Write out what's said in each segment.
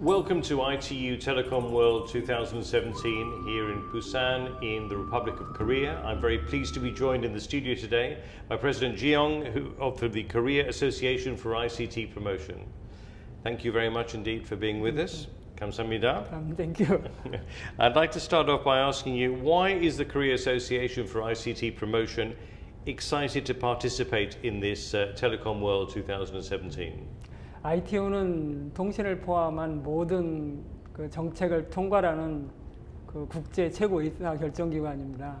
Welcome to ITU Telecom World 2017 here in Busan in the Republic of Korea. I'm very pleased to be joined in the studio today by President Jeong who, of the Korea Association for ICT Promotion. Thank you very much indeed for being with us. Kamsamida. Um, thank you. I'd like to start off by asking you, why is the Korea Association for ICT Promotion excited to participate in this uh, Telecom World 2017? ITU는 통신을 포함한 모든 그 정책을 통과하는 그 국제 최고 의사 결정 기관입니다.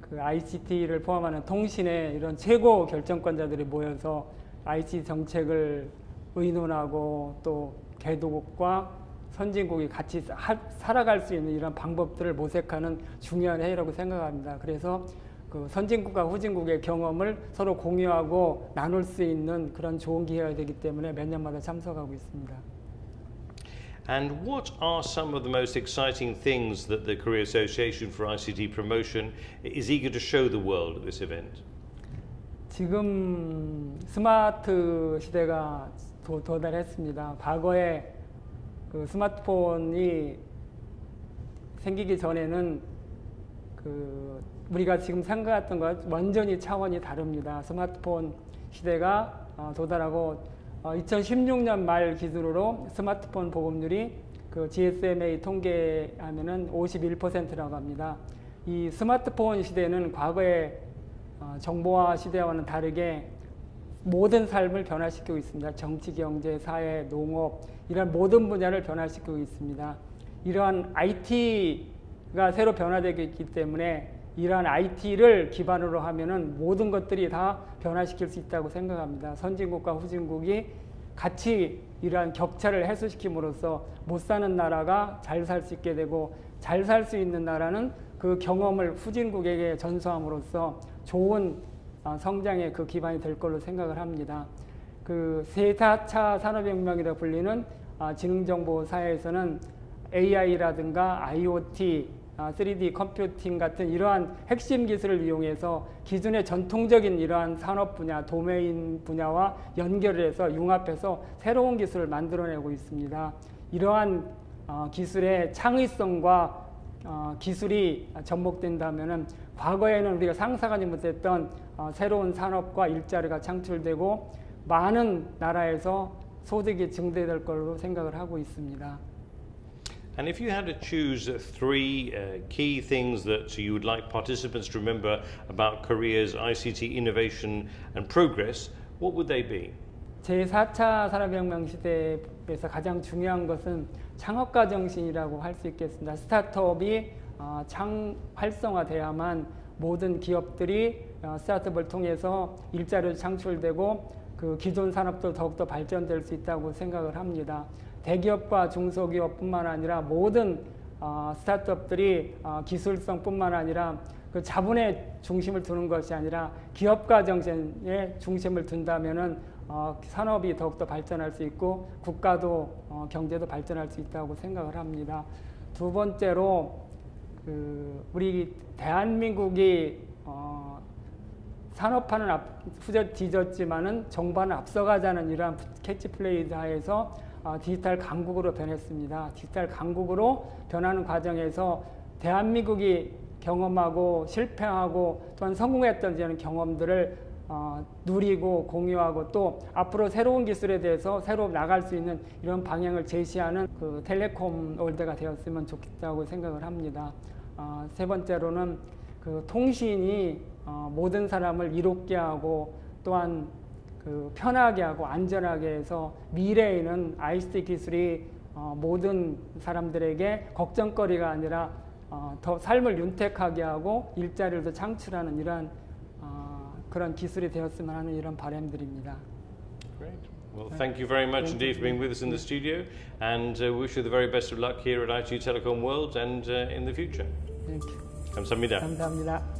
그 ICT를 포함하는 통신의 이런 최고 결정권자들이 모여서 ICT 정책을 의논하고 또 개도국과 선진국이 같이 하, 살아갈 수 있는 이런 방법들을 모색하는 중요한 회의라고 생각합니다. 그래서 그 선진국과 후진국의 경험을 서로 공유하고 나눌 수 있는 그런 좋은 기회가 되기 때문에 몇 년마다 참석하고 있습니다. And what are some of the most exciting things that the Korea Association for ICT Promotion is eager to show the world at this event? 지금 스마트 시대가 도, 도달했습니다. 과거에 그 스마트폰이 생기기 전에는 그 우리가 지금 생각했던 것 완전히 차원이 다릅니다. 스마트폰 시대가 어, 도달하고 어, 2016년 말 기준으로 스마트폰 보급률이 그 GSMA 통계하면은 51%라고 합니다. 이 스마트폰 시대는 과거의 어, 정보화 시대와는 다르게 모든 삶을 변화시키고 있습니다. 정치, 경제, 사회, 농업 이런 모든 분야를 변화시키고 있습니다. 이러한 IT가 새로 변화되고 있기 때문에 이러한 IT를 기반으로 하면은 모든 것들이 다 변화시킬 수 있다고 생각합니다. 선진국과 후진국이 같이 이러한 격차를 해소시킴으로써 못 사는 나라가 잘 살 수 있게 되고 잘 살 수 있는 나라는 그 경험을 후진국에게 전수함으로써 좋은 성장의 그 기반이 될 걸로 생각을 합니다. 그 세4차 산업혁명이라 불리는 지능정보 사회에서는 AI라든가 IoT, 3D 컴퓨팅 같은 이러한 핵심 기술을 이용해서 기존의 전통적인 이러한 산업 분야, 도메인 분야와 연결을 해서 융합해서 새로운 기술을 만들어내고 있습니다. 이러한 기술의 창의성과 기술이 접목된다면 과거에는 우리가 상상하지 못했던 새로운 산업과 일자리가 창출되고 많은 나라에서 소득이 증대될 걸로 생각을 하고 있습니다. And if you had to choose three uh, key things that you would like participants to remember about Korea's ICT innovation and progress, what would they be? 제4차 산업혁명 시대에서 가장 중요한 것은 창업가 정신이라고 할 수 있겠습니다. 스타트업이 어, 창 활성화돼야만 모든 기업들이 어, 스타트업을 통해서 일자리도 창출되고 그 기존 산업도 더욱더 발전될 수 있다고 생각을 합니다. 대기업과 중소기업뿐만 아니라 모든 어, 스타트업들이 어, 기술성뿐만 아니라 그 자본의 중심을 두는 것이 아니라 기업가 정신에 중심을 둔다면은 어, 산업이 더욱더 발전할 수 있고 국가도 어, 경제도 발전할 수 있다고 생각을 합니다. 두 번째로 그 우리 대한민국이 어, 산업화는 앞, 후져 뒤졌지만은 정부는 앞서가자는 이러한 캐치프레이즈 하에서 어, 디지털 강국으로 변했습니다. 디지털 강국으로 변하는 과정에서 대한민국이 경험하고 실패하고 또한 성공했던 이런 경험들을 어, 누리고 공유하고 또 앞으로 새로운 기술에 대해서 새로 나갈 수 있는 이런 방향을 제시하는 그 텔레콤 월드가 되었으면 좋겠다고 생각을 합니다. 어, 세 번째로는 그 통신이 어, 모든 사람을 이롭게 하고 또한 그 편하게 하고 안전하게 해서 미래에는 ICT 기술이 어, 모든 사람들에게 걱정거리가 아니라 어, 더 삶을 윤택하게 하고 일자리를 더 창출하는 이러한 어, 그런 기술이 되었으면 하는 이런 바람들입니다. Great. Well, thank you very much indeed for being with us in the studio, and uh, wish you the very best of luck here at ITU Telecom World and uh, in the future. Thank you. 감사합니다. 감사합니다.